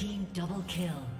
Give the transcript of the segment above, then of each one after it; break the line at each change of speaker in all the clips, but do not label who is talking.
Team double kill.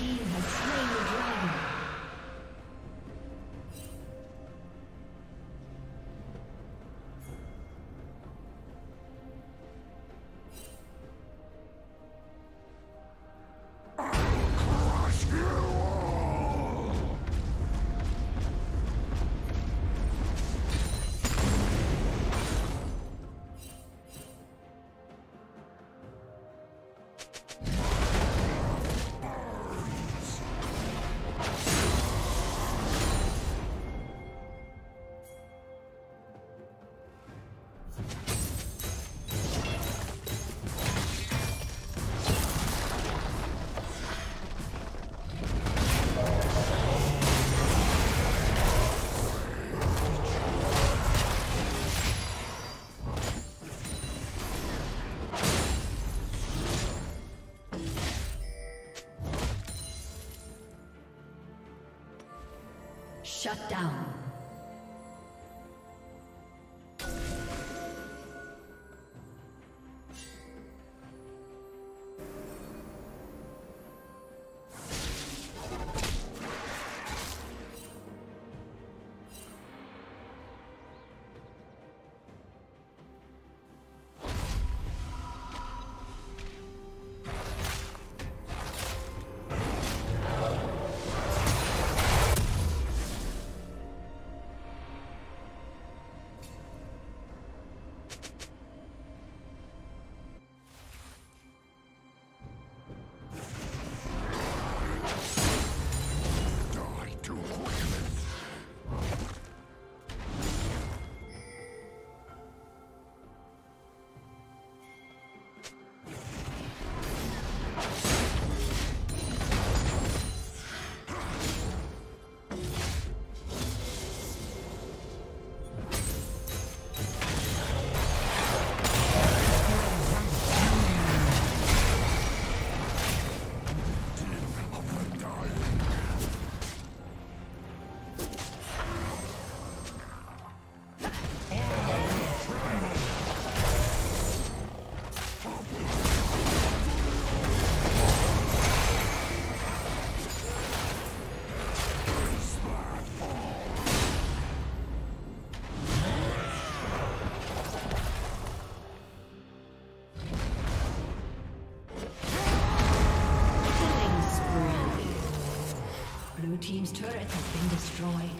team has slain. Shut
down. Destroyed.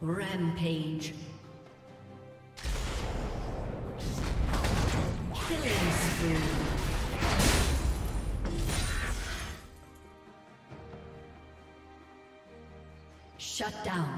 Rampage. Killing spree. Shut down.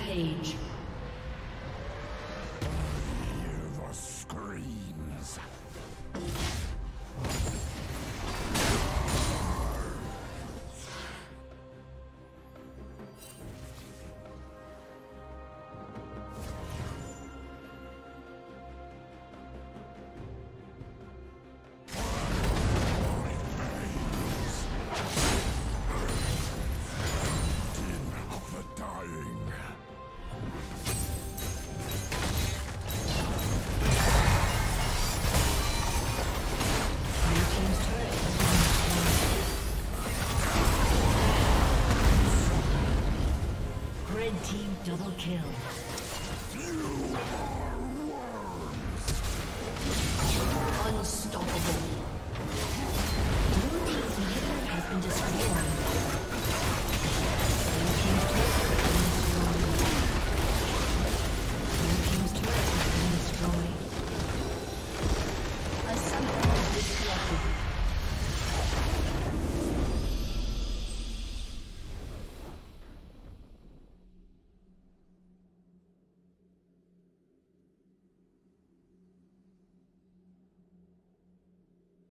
Rampage. Double kill. Unstoppable. Blue team's inhibitor has been destroyed.